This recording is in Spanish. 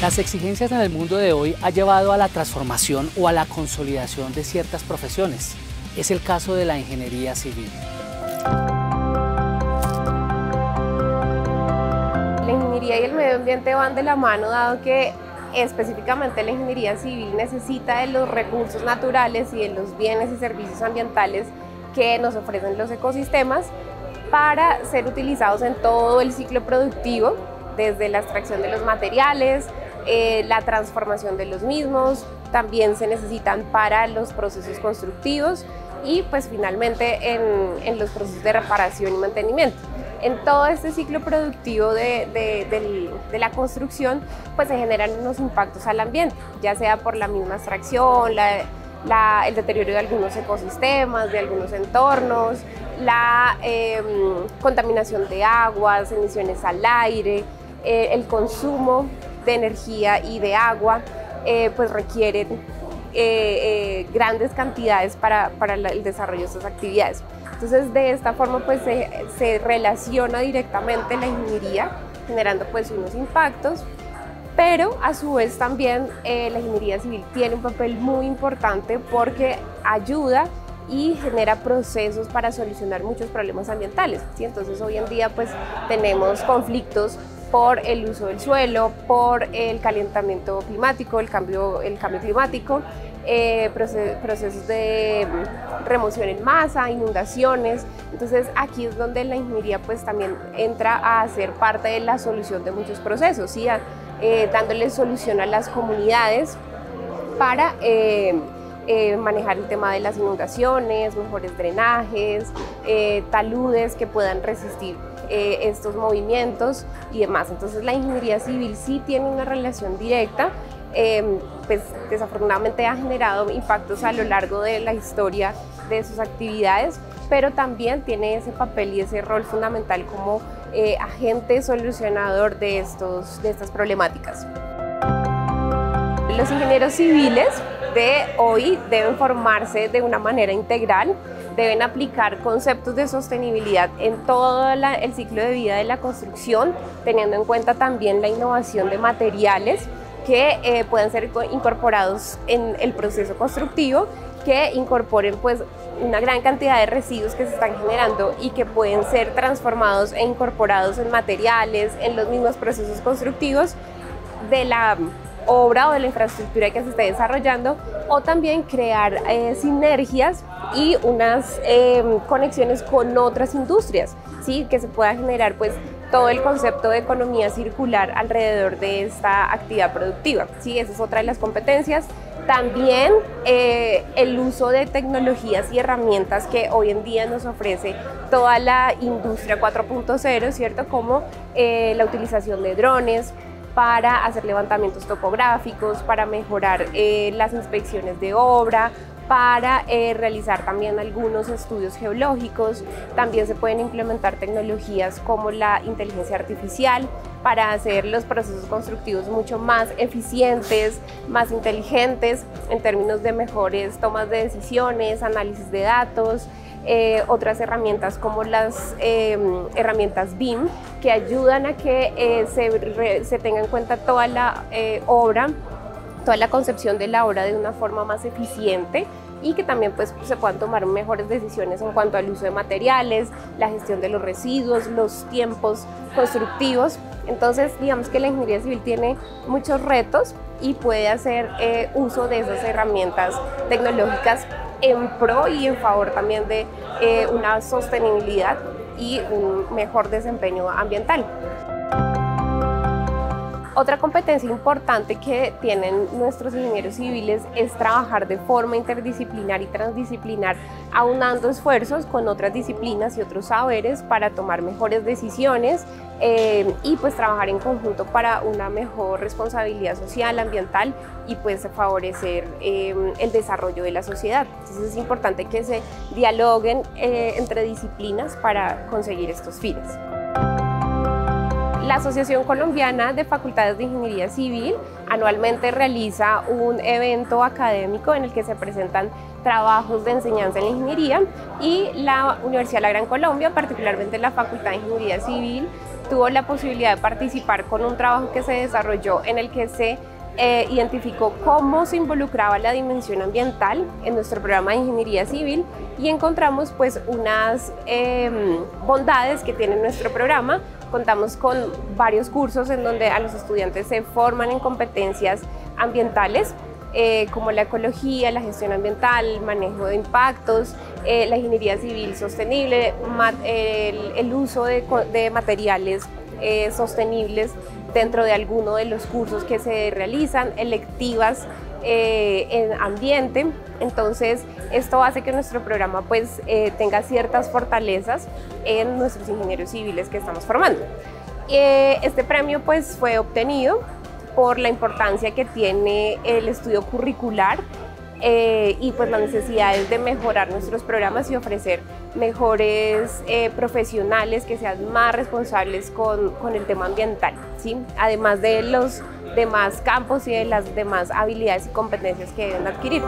Las exigencias en el mundo de hoy ha llevado a la transformación o a la consolidación de ciertas profesiones. Es el caso de la ingeniería civil. La ingeniería y el medio ambiente van de la mano dado que específicamente la ingeniería civil necesita de los recursos naturales y de los bienes y servicios ambientales que nos ofrecen los ecosistemas para ser utilizados en todo el ciclo productivo, desde la extracción de los materiales, eh, la transformación de los mismos, también se necesitan para los procesos constructivos y pues finalmente en, los procesos de reparación y mantenimiento. En todo este ciclo productivo de, la construcción pues se generan unos impactos al ambiente, ya sea por la misma extracción, el deterioro de algunos ecosistemas, de algunos entornos, la em, contaminación de aguas, emisiones al aire, eh, el consumo de energía y de agua, eh, pues requieren eh, grandes cantidades para, el desarrollo de estas actividades. Entonces, de esta forma, pues se, relaciona directamente la ingeniería, generando pues unos impactos, pero a su vez también la ingeniería civil tiene un papel muy importante porque ayuda y genera procesos para solucionar muchos problemas ambientales. ¿sí? Entonces hoy en día pues tenemos conflictos por el uso del suelo, por el calentamiento climático, el cambio, el cambio climático, eh, procesos de remoción en masa, inundaciones. Entonces aquí es donde la ingeniería pues también entra a ser parte de la solución de muchos procesos, ¿sí? Eh, dándole solución a las comunidades para eh, eh, manejar el tema de las inundaciones, mejores drenajes, eh, taludes que puedan resistir eh, estos movimientos y demás. Entonces la ingeniería civil sí tiene una relación directa, pues desafortunadamente ha generado impactos a lo largo de la historia de sus actividades, pero también tiene ese papel y ese rol fundamental como agente solucionador de, estos, de estas problemáticas. Los ingenieros civiles de hoy deben formarse de una manera integral, deben aplicar conceptos de sostenibilidad en todo el ciclo de vida de la construcción, teniendo en cuenta también la innovación de materiales que eh, puedan ser incorporados en el proceso constructivo, que incorporen pues una gran cantidad de residuos que se están generando y que pueden ser transformados e incorporados en materiales, en los mismos procesos constructivos de la obra o de la infraestructura que se esté desarrollando o también crear eh, sinergias y unas em, conexiones con otras industrias, ¿sí? que se pueda generar pues todo el concepto de economía circular alrededor de esta actividad productiva. ¿sí? Esa es otra de las competencias. También eh, el uso de tecnologías y herramientas que hoy en día nos ofrece toda la industria 4.0, ¿cierto? Como eh, la utilización de drones, para hacer levantamientos topográficos, para mejorar eh, las inspecciones de obra, para eh, realizar también algunos estudios geológicos. También se pueden implementar tecnologías como la inteligencia artificial para hacer los procesos constructivos mucho más eficientes, más inteligentes en términos de mejores tomas de decisiones, análisis de datos, eh, otras herramientas como las em, herramientas BIM que ayudan a que eh, se, se, tenga en cuenta toda la eh, obra, toda la concepción de la obra de una forma más eficiente y que también pues, se puedan tomar mejores decisiones en cuanto al uso de materiales, la gestión de los residuos, los tiempos constructivos. Entonces, digamos que la ingeniería civil tiene muchos retos y puede hacer uso de esas herramientas tecnológicas en pro y en favor también de eh, una sostenibilidad y un mejor desempeño ambiental. Otra competencia importante que tienen nuestros ingenieros civiles es trabajar de forma interdisciplinar y transdisciplinar, aunando esfuerzos con otras disciplinas y otros saberes para tomar mejores decisiones eh, y pues trabajar en conjunto para una mejor responsabilidad social, ambiental y pues favorecer eh, el desarrollo de la sociedad. Entonces es importante que se dialoguen eh, entre disciplinas para conseguir estos fines. La Asociación Colombiana de Facultades de Ingeniería Civil anualmente realiza un evento académico en el que se presentan trabajos de enseñanza en la ingeniería y la Universidad de la Gran Colombia, particularmente la Facultad de Ingeniería Civil, tuvo la posibilidad de participar con un trabajo que se desarrolló en el que se eh, identificó cómo se involucraba la dimensión ambiental en nuestro programa de ingeniería civil y encontramos pues unas em, bondades que tiene nuestro programa. Contamos con varios cursos en donde a los estudiantes se forman en competencias ambientales eh, como la ecología, la gestión ambiental, manejo de impactos, eh, la ingeniería civil sostenible, el, uso de, materiales sostenibles dentro de alguno de los cursos que se realizan, electivas eh, en ambiente. Entonces, esto hace que nuestro programa pues, eh, tenga ciertas fortalezas en nuestros ingenieros civiles que estamos formando. Eh, este premio pues, fue obtenido por la importancia que tiene el estudio curricular eh, y pues las necesidades de mejorar nuestros programas y ofrecer mejores eh, profesionales que sean más responsables con, con, el tema ambiental, ¿sí? además de los demás campos y de las demás habilidades y competencias que deben adquirir.